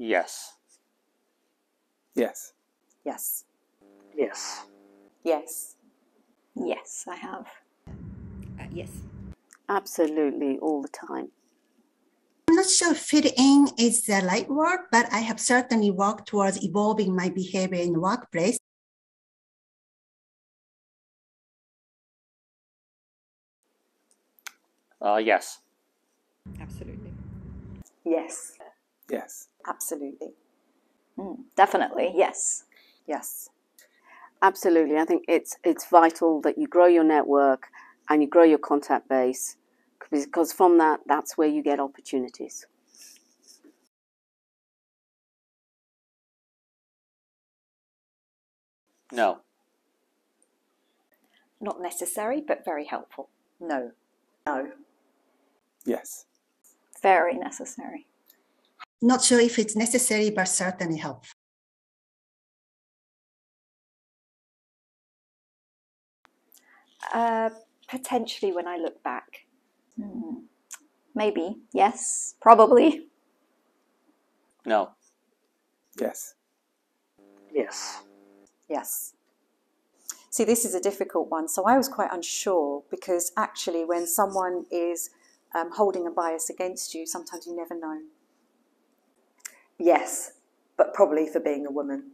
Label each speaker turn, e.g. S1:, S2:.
S1: Yes.
S2: Yes.
S3: Yes.
S1: Yes.
S3: Yes.
S4: Yes, I have.
S5: Uh, yes.
S6: Absolutely, all the time.
S7: I'm not sure fit in is the right word, but I have certainly worked towards evolving my behavior in the workplace.
S1: Uh, yes.
S5: Absolutely.
S3: Yes.
S2: Yes.
S3: Absolutely.
S4: Mm, definitely, yes.
S3: Yes.
S6: Absolutely. I think it's it's vital that you grow your network and you grow your contact base because from that that's where you get opportunities.
S1: No.
S4: Not necessary, but very helpful.
S3: No. No.
S2: Yes.
S4: Very necessary.
S7: Not sure if it's necessary, but certainly helpful.
S4: Uh, potentially when I look back. Hmm. Maybe, yes, probably.
S1: No.
S2: Yes.
S1: Yes.
S3: Yes. See, this is a difficult one. So I was quite unsure because actually, when someone is um, holding a bias against you, sometimes you never know. Yes, but probably for being a woman.